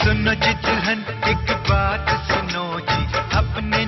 सुनो जी दुल्हन एक बात सुनो जी अपने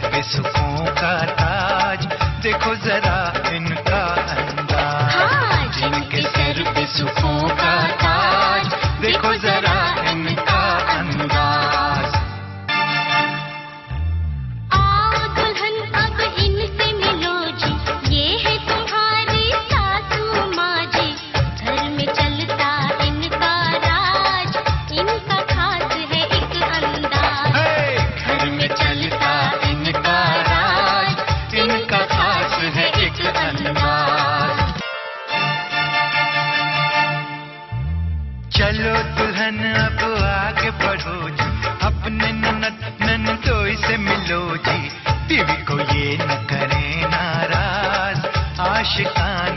पे सुकून का पढ़ो जी। अपने ननद तो इसे मिलो जी। बीवी को ये न करे नाराज़। आशिकान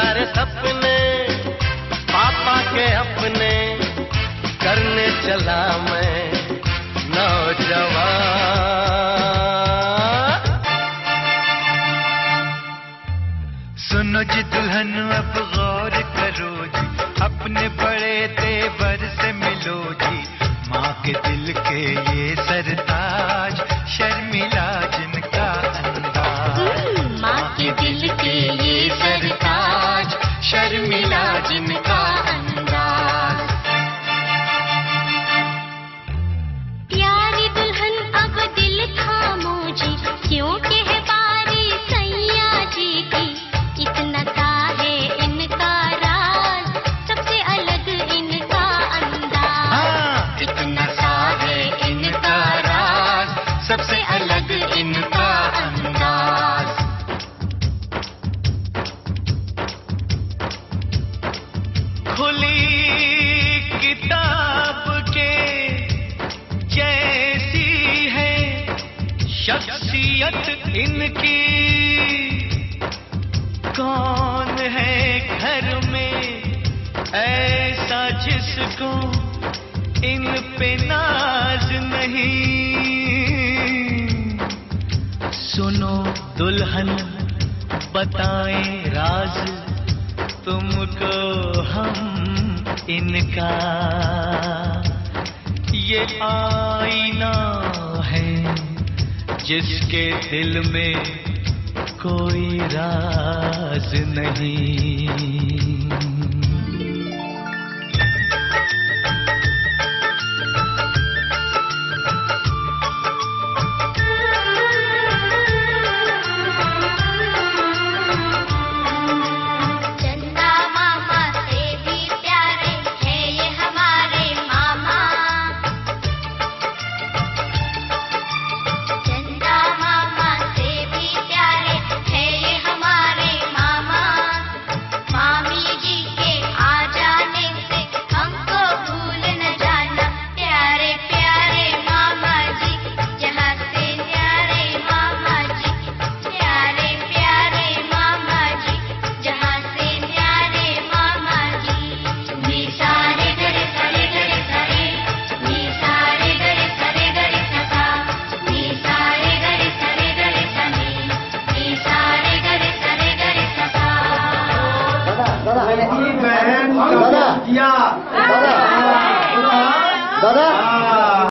सारे सपने, पापा के अपने करने चला मैं नौजवान। सुनो जी दुल्हन, अब गौर करो जी, अपने बड़े देवर से धर्मी खुली किताब के जैसी है शख्सियत इनकी। कौन है घर में ऐसा जिसको इन पे नाज नहीं? सुनो दुल्हन, बताए राज। तुमको हम इनका। ये आईना है जिसके दिल में कोई राज नहीं। दादा लड़की बहन दादा। किया दादा दादा